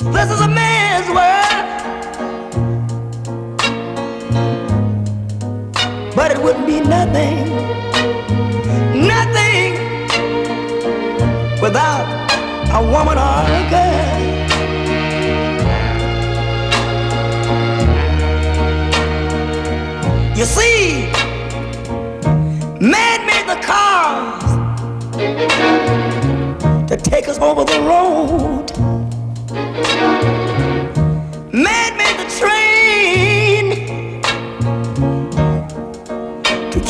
This is a man's world. But it wouldn't be nothing, nothing without a woman or a girl. You see, man made the cars to take us over the road.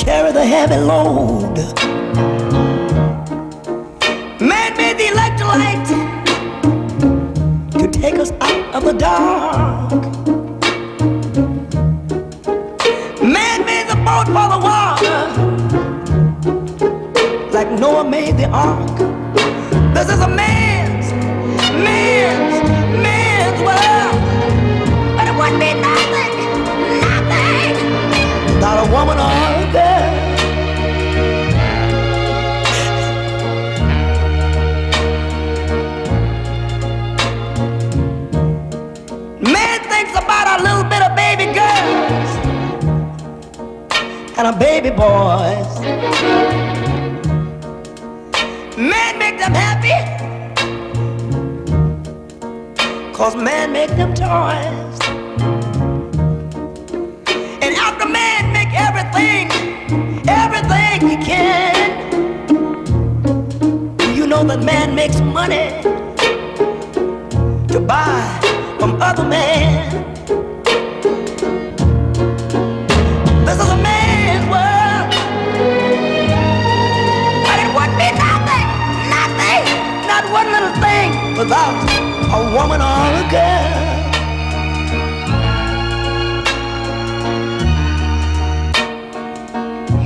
Carry the heavy load. Man made the electric light to take us out of the dark. Man made the boat for the water, like Noah made the ark. This is a man's, and a baby boys. Man make them happy. Cause man make them toys. And after man make everything, everything he can. Do you know that man makes money to buy from other men. not one little thing without a woman or a girl.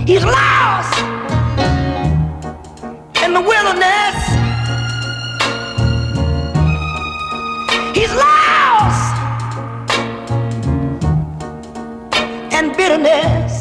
He's lost in the wilderness. He's lost in bitterness.